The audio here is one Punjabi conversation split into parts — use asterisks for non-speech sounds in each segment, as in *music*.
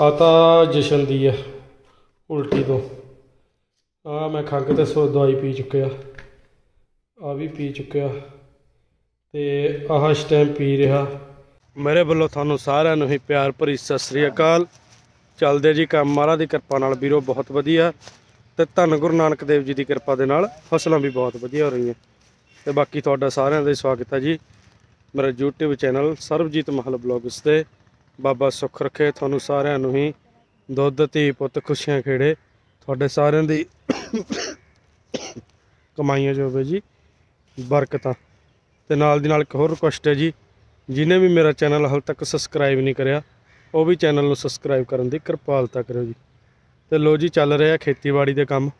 ਆ ਤਾਂ ਜਸ਼ਨ ਦੀ ਆ, ਉਲਟੀ ਤੋਂ। ਆ ਮੈਂ ਖੰਘ ਤੇ ਸੋ ਦਵਾਈ ਪੀ ਚੁੱਕਿਆ। ਆ ਵੀ ਪੀ ਚੁੱਕਿਆ। ਤੇ ਆਹ ਇਸ ਟਾਈਮ ਪੀ ਰਿਹਾ। ਮੇਰੇ ਵੱਲੋਂ ਤੁਹਾਨੂੰ ਸਾਰਿਆਂ ਨੂੰ ਹੀ ਪਿਆਰ ਭਰੀ ਸਤਿ ਸ੍ਰੀ ਅਕਾਲ। ਚੱਲਦੇ ਜੀ ਕੰਮ। ਮਹਾਰਾਜ ਦੀ ਕਿਰਪਾ ਨਾਲ ਵੀਰੋ ਬਹੁਤ ਵਧੀਆ। ਤੇ ਧੰਨ ਗੁਰੂ ਨਾਨਕ ਦੇਵ ਜੀ ਦੀ ਕਿਰਪਾ ਦੇ ਨਾਲ ਫਸਲਾਂ ਵੀ ਬਹੁਤ ਵਧੀਆ ਹੋ ਰਹੀਆਂ। ਤੇ ਬਾਕੀ ਤੁਹਾਡਾ ਸਾਰਿਆਂ ਦਾ ਹੀ ਸਵਾਗਤ ਹੈ ਜੀ। ਮੇਰਾ YouTube ਚੈਨਲ ਸਰਬਜੀਤ ਮਹਲ ਬਲੌਗਸ ਤੇ। ਬਾਬਾ ਸੁੱਖ ਰੱਖੇ, ਤੁਹਾਨੂੰ ਸਾਰਿਆਂ ਨੂੰ ਹੀ ਦੁੱਧ, ਧੀ, ਪੁੱਤ, ਖੁਸ਼ੀਆਂ ਖੇੜੇ। ਤੁਹਾਡੇ ਸਾਰਿਆਂ ਦੀ ਕਮਾਈਆਂ ਜੋ ਹੋਵੇ ਜੀ, ਬਰਕਤਾਂ। ਤੇ ਨਾਲ ਦੀ ਨਾਲ ਇੱਕ ਹੋਰ ਰਿਕੁਐਸਟ ਹੈ ਜੀ, ਜਿਨੇ ਵੀ ਮੇਰਾ ਚੈਨਲ ਹਾਲ ਤੱਕ ਸਬਸਕ੍ਰਾਈਬ ਨਹੀਂ ਕਰਿਆ, ਉਹ ਵੀ ਚੈਨਲ ਨੂੰ ਸਬਸਕ੍ਰਾਈਬ ਕਰਨ ਦੀ ਕਿਰਪਾਲਤਾ ਕਰਿਓ ਜੀ। ਤੇ ਲੋ ਜੀ, ਚੱਲ ਰਿਹਾ ਖੇਤੀਬਾੜੀ ਦੇ ਕੰਮ।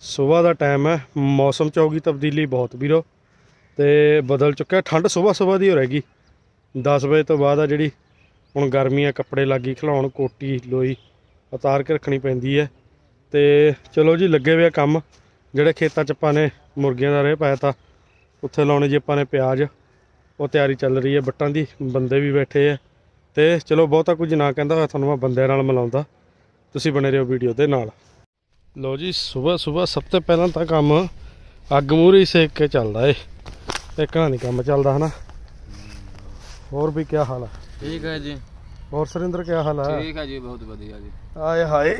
ਸਵੇਰ ਦਾ ਟਾਈਮ ਹੈ, ਮੌਸਮ ਚ ਹੋਗੀ ਤਬਦੀਲੀ ਬਹੁਤ ਵੀਰੋ। ਤੇ ਬਦਲ ਚੁੱਕਿਆ, ਠੰਡ ਸਵੇਰ ਸਵੇਰ ਦੀ ਹੋ ਰਹੇਗੀ। 10 ਵਜੇ ਤੋਂ ਬਾਅਦ ਆ ਜਿਹੜੀ ਹੁਣ ਗਰਮੀਆਂ ਕੱਪੜੇ ਲੱਗੀ ਖਿਲਾਉਣ, ਕੋਟੀ, ਲੋਈ ਉਤਾਰ ਕੇ ਰੱਖਣੀ ਪੈਂਦੀ ਹੈ। ਤੇ ਚਲੋ ਜੀ, ਲੱਗੇ ਹੋਏ ਆ ਕੰਮ। ਜਿਹੜੇ ਖੇਤਾਂ 'ਚ ਆਪਾਂ ਨੇ ਮੁਰਗੀਆਂ ਦਾ ਰੇਹ ਪਾਇਆ ਤਾਂ, ਉੱਥੇ ਲਾਉਣੇ ਜੀ ਆਪਾਂ ਨੇ ਪਿਆਜ਼। ਉਹ ਤਿਆਰੀ ਚੱਲ ਰਹੀ ਹੈ ਬੱਟਾਂ ਦੀ, ਬੰਦੇ ਵੀ ਬੈਠੇ ਆ। ਤੇ ਚਲੋ ਬਹੁਤਾ ਕੁਝ ਨਾ ਕਹਿੰਦਾ ਹੋਇਆ, ਤੁਹਾਨੂੰ ਮੈਂ ਬੰਦਿਆਂ ਨਾਲ ਮਿਲਾਉਂਦਾ। ਤੁਸੀਂ ਬਣੇ ਰਹੋ ਵੀਡੀਓ ਦੇ ਨਾਲ। ਲੋ ਜੀ, ਸਵੇਰ ਸਵੇਰ ਸਭ ਤੋਂ ਪਹਿਲਾਂ ਤਾਂ ਕੰਮ ਅੱਗ ਮੂਹਰੇ ਸੇਕ ਕੇ ਚੱਲਦਾ ਏ। ਇੱਕ ਨਾਲ ਨਹੀਂ ਕੰਮ ਚੱਲਦਾ ਹਨਾ। ਹੋਰ ਵੀ ਕੀ ਹਾਲ ਹੈ ਠੀਕ ਹੈ ਜੀ। ਹੋਰ ਸੁਰਿੰਦਰ ਕੀ ਹਾਲ ਹੈ? ਠੀਕ ਹੈ ਜੀ ਬਹੁਤ ਵਧੀਆ ਜੀ। ਆਏ ਹਾਏ।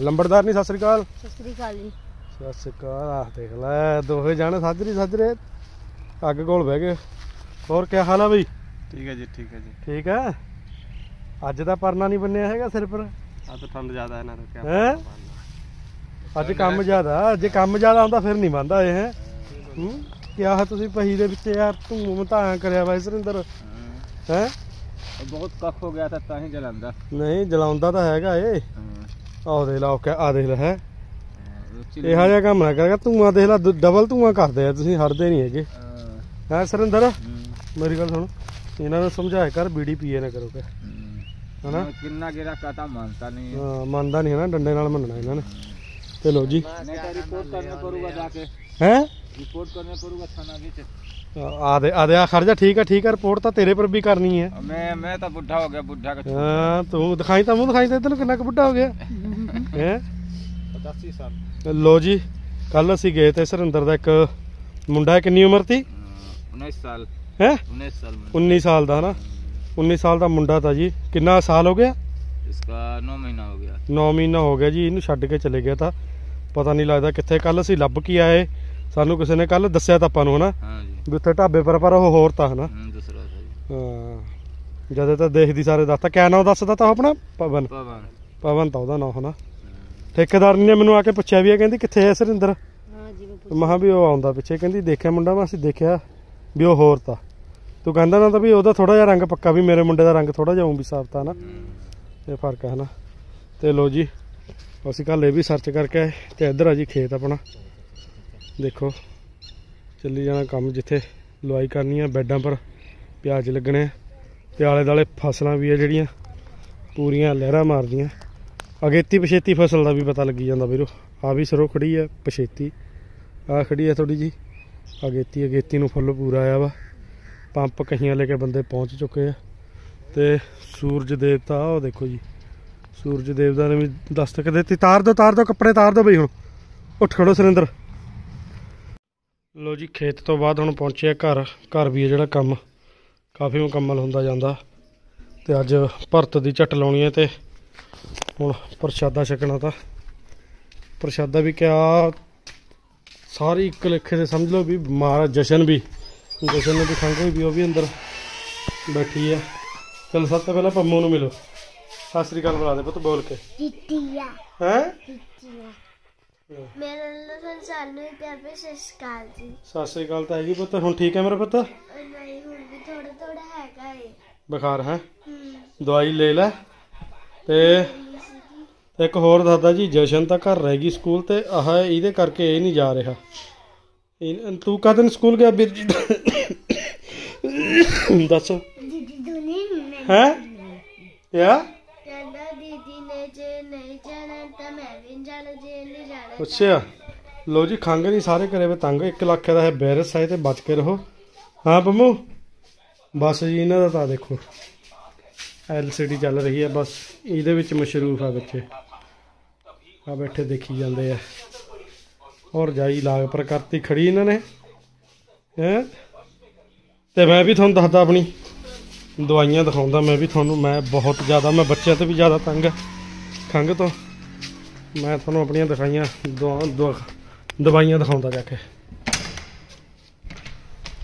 ਲੰਬੜਦਾਰ ਨਹੀਂ ਸਤਿ ਸ੍ਰੀ ਅਕਾਲ। ਸਤਿ ਸ੍ਰੀ ਅਕਾਲ ਜੀ। ਸਤਿ ਸ੍ਰੀ ਅਕਾਲ ਆਹ ਦੇਖ ਲੈ ਦੋਹੇ ਜਾਣੇ ਸਾਜਰੀ ਸਾਜਰੇ। ਅੱਗ ਕੋਲ ਬਹਿ ਗਏ। ਹੋਰ ਕੀ ਹਾਲ ਆ ਬਈ? ਠੀਕ ਹੈ ਜੀ ਠੀਕ ਹੈ ਜੀ। ਠੀਕ ਹੈ? ਅੱਜ ਦਾ ਪਰਨਾ ਨਹੀਂ ਬੰਨਿਆ ਹੈਗਾ ਸਿਰ ਪਰ। ਆ ਤਾਂ ਠੰਡ ਜ਼ਿਆਦਾ ਹੈ ਨਾ ਤਾਂ ਕਿਆ ਹੈਂ? ਅੱਜ ਕੰਮ ਜ਼ਿਆਦਾ ਜੇ ਕੰਮ ਜ਼ਿਆਦਾ ਹੁੰਦਾ ਫਿਰ ਨਹੀਂ ਬੰਦਾ ਇਹ ਹੈ? ਕਿਹਾ ਤੁਸੀਂ ਪਹੀ ਦੇ ਵਿੱਚ ਯਾਰ ਧੂਮ ਧਾਂ ਕਰਿਆ ਵਾ ਸਰਿੰਦਰ। ਹੈ। ਬਹੁਤ ਕੱਖ ਹੋ ਗਿਆ ਤਾਂ ਤਾਂ ਹੀ ਜਲਾਉਂਦਾ। ਨਹੀਂ ਜਲਾਉਂਦਾ ਤਾਂ ਹੈਗਾ ਏ। ਆਹ ਦੇ ਲਾ ਆ ਦੇਖ ਲੈ ਇਹ ਹਾਰਿਆ ਕੰਮ ਨਾ ਕਰੇਗਾ ਧੂਆਂ ਦੇਖ ਲੈ ਡਬਲ ਧੂਆਂ ਕਰਦੇ ਆ ਤੁਸੀਂ ਹਰਦੇ ਨਹੀਂ ਹੈਗੇ। ਹੈ। ਸਰਿੰਦਰ? ਮੇਰੀ ਗੱਲ ਸੁਣ ਇਹਨਾਂ ਨੂੰ ਸਮਝਾਇਆ ਕਰ ਬੀੜੀ ਪੀਏ ਨਾ ਕਰੋ ਕਿ ਹਨਾ? ਕਿੰਨਾ ਗੇਰਾ ਕਾਤਾ ਮੰਨਦਾ ਨਹੀਂ। ਹਾਂ ਮੰਨਦਾ ਨਹੀਂ ਹੈ ਡੰਡੇ ਨਾਲ ਮੰਨਣਾ ਇਹਨਾਂ ਨੇ। ਚਲੋ ਜੀ। ਮੈਂ ਤੇਰੀ ਕੋਟ ਕਰਨਾ ਕਰੂਗਾ ਜਾ ਕੇ। ਹੈ? रिपोर्ट करने पड़ूगा थाना बीच ਆ ਦੇ ਆ ਦੇ ਆ ਖੜ ਜਾ ਠੀਕ ਹੈ ਠੀਕ ਹੈ ਰਿਪੋਰਟ ਤਾਂ ਤੇਰੇ ਪਰ ਵੀ ਕਰਨੀ ਹੈ मैं मैं तो बुढ़ा हो गया बुढ़ा का ਹਾਂ ਤੂੰ ਦਿਖਾਈ ਤਾਂ ਮੂੰਹ ਦਿਖਾਈ ਤਾਂ ਤੈਨੂੰ ਕਿੰਨਾ ਕੁ ਬੁੱਢਾ ਹੋ ਗਿਆ ਹੈ पचासी साल ਲੋ ਜੀ ਕੱਲ ਅਸੀਂ ਗਏ ਤੇ ਸਰਿੰਦਰ ਦਾ ਇੱਕ ਮੁੰਡਾ ਹੈ, ਕਿੰਨੀ ਉਮਰ ਸੀ उन्नीस साल ਹੈ उन्नीस साल में 19 ਸਾਲ ਦਾ ਹਨਾ 19 ਸਾਲ ਦਾ ਮੁੰਡਾ ਤਾਂ ਜੀ ਕਿੰਨਾ ਸਾਲ ਹੋ ਗਿਆ इसका नौ महीना हो गया 9 ਮਹੀਨਾ ਹੋ ਗਿਆ ਜੀ ਇਹਨੂੰ ਛੱਡ ਕੇ ਚਲੇ ਗਿਆ ਤਾਂ ਪਤਾ ਨਹੀਂ ਲੱਗਦਾ ਕਿੱਥੇ ਕੱਲ ਅਸੀਂ ਲੱਭ ਕੇ ਆਏ ਸਾਨੂੰ ਕਿਸੇ ਨੇ ਕੱਲ ਦੱਸਿਆ ਤਾਂ ਆਪਾਂ ਨੂੰ ਹਨਾ ਹਾਂ ਵੀ ਉੱਥੇ ਢਾਬੇ ਪਰ ਪਰ ਉਹ ਹੋਰ ਤਾਂ ਹਨਾ। ਹਾਂ ਦੂਸਰਾ ਤਾਂ ਹਾਂ ਜਦੋਂ ਤਾਂ ਦੇਖਦੀ ਸਾਰੇ ਦੱਸਤਾ ਕਿਆ ਨਾਮ ਦੱਸਦਾ ਤਾਂ ਆਪਣਾ? ਪਵਨ। ਪਵਨ। ਪਵਨ ਤਾਂ ਉਹਦਾ ਨਾਮ ਹਨਾ। ਠੇਕੇਦਾਰਨੀ ਨੇ ਮੈਨੂੰ ਆ ਕੇ ਪੁੱਛਿਆ ਵੀ ਆ ਕਹਿੰਦੀ ਕਿੱਥੇ ਹੈ ਸਰਿੰਦਰ? ਮੈਂ ਪੁੱਛਿਆ। ਮਹਾ ਵੀ ਉਹ ਆਉਂਦਾ ਪਿੱਛੇ ਕਹਿੰਦੀ ਦੇਖਿਆ ਮੁੰਡਾ ਮੈਂ ਅਸੀਂ ਦੇਖਿਆ ਵੀ ਉਹ ਹੋਰ ਤਾਂ। ਤੂੰ ਕਹਿੰਦਾ ਨਾ ਤਾਂ ਵੀ ਉਹਦਾ ਥੋੜਾ ਜਿਹਾ ਰੰਗ ਪੱਕਾ ਵੀ ਮੇਰੇ ਮੁੰਡੇ ਦਾ ਰੰਗ ਥੋੜਾ ਜਿਹਾ ਉਂ ਵੀ ਸਾਫ਼ ਤਾਂ ਨਾ ਇਹ ਫ਼ਰਕ ਹੈ ਹਨਾ। ਤੇ ਲੋ ਜੀ ਅਸੀਂ ਕੱਲ ਇਹ ਵੀ ਸਰਚ ਕਰਕੇ ਤੇ ਇੱਧਰ ਆ ਜੀ ਖੇਤ ਆਪਣਾ। ਦੇਖੋ, ਚੱਲੀ ਜਾਣਾ ਕੰਮ ਜਿੱਥੇ ਲਵਾਈ ਕਰਨੀ ਆ, ਬੈੱਡਾਂ ਪਰ ਪਿਆਜ਼ ਲੱਗਣੇ ਆ। ਤੇ ਆਲੇ ਦਾਲੇ ਫਸਲਾਂ ਵੀ ਆ ਜਿਹੜੀਆਂ, ਪੂਰੀਆਂ ਲਹਿਰਾਂ ਮਾਰਦੀਆਂ। ਅਗੇਤੀ ਪਛੇਤੀ ਫਸਲ ਦਾ ਵੀ ਪਤਾ ਲੱਗੀ ਜਾਂਦਾ ਵੀਰੋ। ਆ ਵੀ ਸਰੋਂ ਖੜੀ ਆ, ਪਛੇਤੀ। ਆ ਖੜੀ ਆ ਥੋੜੀ ਜੀ ਅਗੇਤੀ ਅਗੇਤੀ ਨੂੰ ਫੁੱਲ ਪੂਰਾ ਆਇਆ ਵਾ। ਪੰਪ ਕਹੀਆਂ ਲੈ ਕੇ ਬੰਦੇ ਪਹੁੰਚ ਚੁੱਕੇ ਆ। ਤੇ ਸੂਰਜ ਦੇਵਤਾ ਉਹ ਦੇਖੋ ਜੀ। ਸੂਰਜ ਦੇਵਤਾ ਨੇ ਵੀ ਦਸਤਕ ਦਿੱਤੀ। ਤਾਰ ਦੋ ਤਾਰ ਦੋ, ਕੱਪੜੇ ਤਾਰ ਦੋ ਬਈ ਹੁਣ। ਉੱਠ ਖੜੋ ਸੁਰਿੰਦਰ। ਲੋ ਜੀ ਖੇਤ ਤੋਂ ਬਾਅਦ ਹੁਣ ਪਹੁੰਚਿਆ ਘਰ। ਘਰ ਵੀ ਇਹ ਜਿਹੜਾ ਕੰਮ ਕਾਫੀ ਮੁਕੰਮਲ ਹੁੰਦਾ ਜਾਂਦਾ। ਤੇ ਅੱਜ ਭਰਤ ਦੀ ਝੱਟ ਲਾਉਣੀ ਹੈ ਤੇ ਹੁਣ ਪ੍ਰਸ਼ਾਦਾ ਛਕਣਾ ਤਾਂ। ਪ੍ਰਸ਼ਾਦਾ ਵੀ ਕਿਆ ਸਾਰੀ ਇੱਕ ਲੇਖੇ ਤੇ ਸਮਝ ਲਓ ਵੀ ਮਹਾਰਾਜ ਜਸ਼ਨ ਵੀ ਜਸ਼ਨ ਨੂੰ ਵੀ ਵੀ ਉਹ ਵੀ ਅੰਦਰ ਬੈਠੀ ਆ। ਚਲ ਸਭ ਤੋਂ ਪਹਿਲਾਂ ਪੰਮੂ ਨੂੰ ਮਿਲੋ। ਸਤਿ ਸ੍ਰੀ ਅਕਾਲ ਬੁਲਾ ਦੇ ਪੁੱਤ ਬੋਲ ਕੇ। ਟਿੱਟੀਆ ਹੈ? ਮੇਰੇ ਜੀ। ਸਤਿ ਸ੍ਰੀ ਅਕਾਲ ਤਾਂ ਹੈਗੀ ਪੁੱਤ ਹੁਣ ਠੀਕ ਹੈ ਮੇਰਾ ਪੁੱਤ? ਨਹੀਂ ਹੁਣ ਵੀ ਥੋੜਾ ਥੋੜਾ ਹੈਗਾ ਏ। ਬੁਖਾਰ ਹੈ? ਹੂੰ। ਦਵਾਈ ਲੈ ਲੈ। ਤੇ ਇੱਕ ਹੋਰ ਦੱਸਦਾ ਜੀ ਜਸ਼ਨ ਤਾਂ ਘਰ ਰਹਿ ਗਈ ਸਕੂਲ ਤੇ ਆਹ ਇਹਦੇ ਕਰਕੇ ਇਹ ਨਹੀਂ ਜਾ ਰਿਹਾ। ਇਹ- ਤੂੰ ਕਦ ਦਿਨ ਸਕੂਲ ਗਿਆ ਵੀਰ ਜੀ? ਦੱਸ। ਦੀਦੀ ਦੁਨੀ ਹੈ? ਯਾ ਕਹਿੰਦਾ ਦੀਦੀ ਨੇ ਜੇ ਨਹੀਂ ਜਾਣਾ ਤਾਂ ਮੈਂ ਜਾਣਾ ਜੇ ਨਹੀਂ ਜਾਣਾ ਅੱਛਾ। ਲੋ ਜੀ ਖੰਗ ਨਹੀਂ ਸਾਰੇ ਕਰੇ ਵੇ ਤੰਗ 1 ਲੱਖ ਦਾ ਹੈ ਵਾਇਰਸ ਹੈ ਤੇ ਬਚ ਕੇ ਰਹੋ। ਹਾਂ ਬੰਮੂ ਬਸ ਜੀ ਇਹਨਾਂ ਦਾ ਤਾਂ ਦੇਖੋ। LCD ਚੱਲ ਰਹੀ ਹੈ ਬਸ ਇਹਦੇ ਵਿੱਚ ਮਸ਼ਰੂਫ ਆ ਬੱਚੇ। ਆ ਬੈਠੇ ਦੇਖੀ ਜਾਂਦੇ ਆ। ਔਰ ਜਾਈ ਲਾਗ ਪਰ ਕਰਤੀ ਖੜੀ ਇਹਨਾਂ ਨੇ। ਹੈ? ਤੇ ਮੈਂ ਵੀ ਤੁਹਾਨੂੰ ਦੱਸਦਾ ਆਪਣੀ ਦਵਾਈਆਂ ਦਿਖਾਉਂਦਾ ਮੈਂ ਵੀ ਤੁਹਾਨੂੰ ਮੈਂ ਬਹੁਤ ਜ਼ਿਆਦਾ ਮੈਂ ਬੱਚਿਆਂ ਤੋਂ ਵੀ ਜ਼ਿਆਦਾ ਤੰਗ ਖੰਘ ਤੋਂ। ਮੈਂ ਤੁਹਾਨੂੰ ਆਪਣੀਆਂ ਦਿਖਾਈਆਂ ਦਵਾ- ਦਵਾ- ਦਵਾਈਆਂ ਦਿਖਾਉਂਦਾ ਜਾ ਕੇ।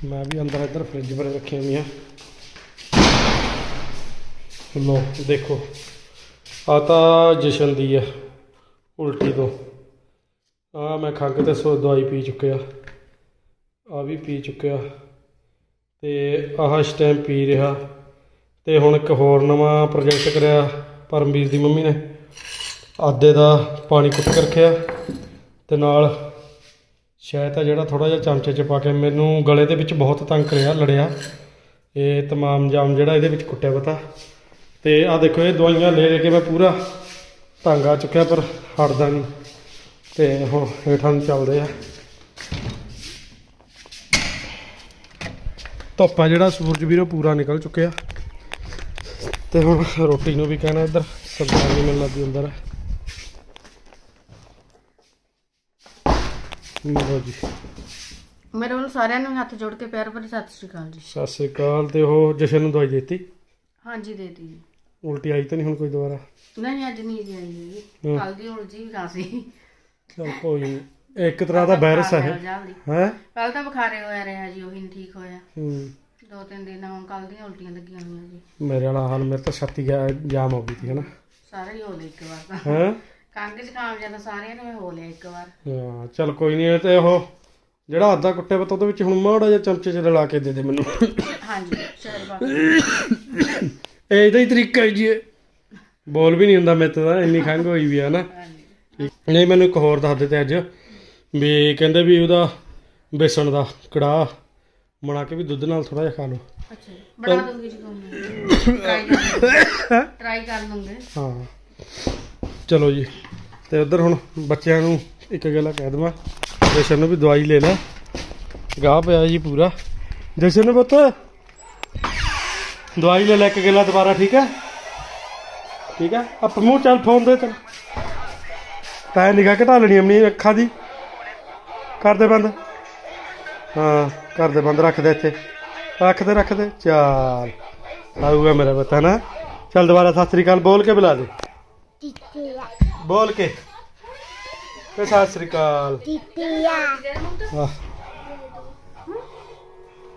ਮੈਂ ਵੀ ਅੰਦਰ ਇੱਧਰ ਫ੍ਰਿਜ ਪਰ ਰੱਖੀਆਂ ਹੋਈਆਂ। ਲੋ ਦੇਖੋ। ਆ ਤਾਂ ਜਸ਼ਨ ਦੀ ਆ, ਉਲਟੀ ਤੋਂ। ਆ ਮੈਂ ਖੰਘ ਤੇ ਸੋ ਦਵਾਈ ਪੀ ਚੁੱਕਿਆ। ਆ ਵੀ ਪੀ ਚੁੱਕਿਆ। ਤੇ ਆਹ ਇਸ ਟਾਈਮ ਪੀ ਰਿਹਾ। ਤੇ ਹੁਣ ਇੱਕ ਹੋਰ ਨਵਾਂ ਪ੍ਰੋਜੈਕਟ ਕਰਿਆ ਪਰਮਵੀਰ ਦੀ ਮੰਮੀ ਨੇ। ਆਦੇ ਦਾ ਪਾਣੀ ਕੁੱਟ ਕੇ ਰੱਖਿਆ ਤੇ ਨਾਲ ਸ਼ਾਇਦ ਆ ਜਿਹੜਾ ਥੋੜਾ ਜਿਹਾ ਚਮਚੇ ਚ ਪਾ ਕੇ ਮੈਨੂੰ ਗਲੇ ਦੇ ਵਿੱਚ ਬਹੁਤ ਤੰਗ ਕਰਿਆ ਲੜਿਆ। ਇਹ ਤਮਾਮ ਜਾਮ ਜਿਹੜਾ ਇਹਦੇ ਵਿੱਚ ਕੁੱਟਿਆ ਪਤਾ। ਤੇ ਆ ਦੇਖੋ, ਇਹ ਦਵਾਈਆਂ ਲੈ ਲੈ ਕੇ ਮੈਂ ਪੂਰਾ ਤੰਗ ਆ ਚੁੱਕਿਆ, ਪਰ ਹਟਦਾ ਨਹੀਂ। ਤੇ ਹੁਣ ਹੇਠਾਂ ਨੂੰ ਚੱਲਦੇ ਆ। ਧੁੱਪਾ ਜਿਹੜਾ, ਸੂਰਜ ਵੀਰੋ ਪੂਰਾ ਨਿਕਲ ਚੁੱਕਿਆ। ਤੇ ਹੁਣ ਰੋਟੀ ਨੂੰ ਵੀ ਕਹਿਣਾ ਇੱਧਰ ਸਰਦਾਰ ਜੀ ਮਿਲਣ ਲੱਗੀ ਅੰਦਰ। ਲਓ ਜੀ? ਮੇਰੇ ਵੱਲੋਂ ਸਾਰਿਆਂ ਨੂੰ ਹੱਥ ਜੋੜ ਕੇ ਪਿਆਰ ਭਰੀ ਸਤਿ ਸ਼੍ਰੀ ਅਕਾਲ ਜੀ। ਸਤਿ ਸ੍ਰੀ ਅਕਾਲ ਤੇ ਉਹ ਜਸ਼ਨ ਨੂੰ ਦਵਾਈ ਦਿੱਤੀ? ਹਾਂਜੀ ਦੇ ਦਿੱਤੀ ਜੀ। ਉਲਟੀ ਆਈ ਤਾਂ ਨਹੀਂ ਹੁਣ ਕੋਈ ਦੁਬਾਰਾ? ਨਹੀਂ ਅੱਜ ਨਹੀਂ ਜੀ ਆਈ ਹੂੰ। ਕੱਲ ਦੀ ਉਲਝੀ ਖਾਸੀ। ਚਲ ਕੋਈ ਇੱਕ ਤਰ੍ਹਾਂ ਦਾ ਵਾਇਰਸ ਹੈ ਹੈ? ਕੱਲ ਤਾਂ ਬੁਖਾਰੇ ਹੋਇਆ ਰਿਹਾ ਜੀ ਉਹੀ ਨਹੀਂ ਠੀਕ ਹੋਇਆ। ਹੂੰ। ਦੋ ਤਿੰਨ ਦਿਨ ਹੁਣ ਕੱਲ ਦੀਆਂ ਉਲਟੀਆਂ ਲੱਗੀਆਂ ਹੋਈਆਂ ਜੀ। ਮੇਰੇ ਵਾਲਾ ਹਾਲ ਮੇਰੇ ਤਾਂ ਛਾਤੀ ਜਾਮ ਹੋ ਗਈ ਸੀ ਹਨਾ? ਸਾਰੇ ਹੀ ਹੋ ਲਏ ਇੱਕ ਵਾਰ ਤਾਂ। ਹੈ? ਕੰਗ ਜ਼ੁਕਾਮ ਜਦੋਂ ਸਾਰਿਆਂ ਨੂੰ ਹੋ ਲਿਆ ਇੱਕ ਵਾਰ। ਹਾਂ ਚਲ ਕੋਈ ਨਹੀਂ ਤੇ ਉਹ ਜਿਹੜਾ ਅੱਧਾ ਕੁੱਟੇ ਪਤਾ ਉਹਦੇ ਵਿੱਚ ਹੁਣ ਮਾੜਾ ਜਿਹਾ ਚਮਚੇ ਚ ਰਲਾ ਕੇ ਦੇ ਦੇ ਮੈਨੂੰ। ਹਾਂਜੀ ਸ਼ੇਰ ਬਾਤ ਇਹ ਇਹਦਾ ਹੀ ਤਰੀਕਾ ਹੈ ਜੀ ਇਹ। ਬੋਲ ਵੀ ਨਹੀਂ ਹੁੰਦਾ ਮੇਰੇ ਤੋਂ ਤਾਂ ਇੰਨੀ ਖੰਘ ਹੋਈ ਵੀ ਆ ਨਾ। ਹਾਂਜੀ। ਨਹੀਂ ਮੈਨੂੰ ਇੱਕ ਹੋਰ ਦੱਸ ਦਿੱਤੇ ਅੱਜ ਵੀ ਕਹਿੰਦੇ ਵੀ ਉਹਦਾ ਬੇਸਣ ਦਾ ਕੜਾਹ ਬਣਾ ਕੇ ਵੀ ਦੁੱਧ ਨਾਲ ਥੋੜਾ ਜਿਹਾ ਖਾ ਲਓ। ਅੱਛਾ ਜੀ। ਬਣਾ ਦੂੰਗੀ ਜੀ ਕੋਈ ਟਰਾਈ ਕਰ ਲੂੰਗੇ। *coughs* ਹਾਂ। ਚਲੋ ਜੀ। ਤੇ ਉਧਰ ਹੁਣ ਬੱਚਿਆਂ ਨੂੰ ਇੱਕ ਗੱਲਾਂ ਕਹਿ ਦਵਾਂ ਜਸ਼ਨ ਨੂੰ ਵੀ ਦਵਾਈ ਲੈ ਲੈ। ਗਾਹ ਪਿਆ ਜੀ ਪੂਰਾ। ਜਸ਼ਨ ਨੂੰ ਪੁੱਤ। ਦਵਾਈ ਲੈ ਲੈ ਇੱਕ ਗੱਲਾਂ ਦੁਬਾਰਾ, ਠੀਕ ਹੈ? ਠੀਕ ਹੈ? ਅਪ ਮੂੰਹ ਚੱਲ ਫੋਨ ਦੇ ਚੱਲ ਤਾਂ ਨਿਗਾਹ ਘਟਾ ਲੈਣੀ ਆਪਣੀ ਅੱਖਾਂ ਦੀ। ਕਰ ਦੇ ਬੰਦ। ਹਾਂ, ਕਰ ਦੇ ਬੰਦ, ਰੱਖ ਦੇ ਇੱਥੇ। ਰੱਖ ਦੇ ਰੱਖ ਦੇ। ਚਾਲ। ਆਊਗਾ ਮੇਰਾ ਪਤਾ ਨਾ? ਚੱਲ ਦੁਬਾਰਾ, ਸਤਿ ਸ੍ਰੀ ਅਕਾਲ, ਬੋਲ ਕੇ ਬੁਲਾ ਦੇ। ਬੋਲ ਕੇ। ਤੇ ਸਤਿ ਸ੍ਰੀ ਅਕਾਲ। ਟਿੱਟੀਆ ਆਹ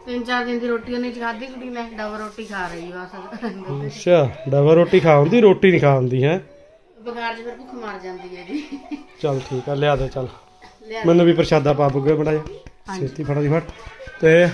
ਤਿੰਨ ਚਾਰ ਦਿਨ ਦੀ ਰੋਟੀ ਉਹਨੇ ਖਾਧੀ ਕੁੜੀ ਨੇ ਡਬਲ ਰੋਟੀ ਖਾ ਰਹੀ ਬਸ। ਅੱਛਾ ਡਬਲ ਰੋਟੀ ਖਾਉਂਦੀ ਰੋਟੀ ਨਹੀਂ ਖਾਉਂਦੀ ਹੈ? ਬਗਾਰ ਚ ਫਿਰ ਭੁੱਖ ਮਰ ਜਾਂਦੀ ਹੈ ਜੀ। ਚੱਲ ਠੀਕ ਆ ਲਿਆ ਦੇ ਚੱਲ। ਮੈਨੂੰ ਵੀ ਪ੍ਰਸ਼ਾਦਾ ਪਾ ਬੁੱਗੇ ਹਾਂਜੀ। ਛੇਤੀ ਫੜਾ ਦੀ ਫੜ ਤੇ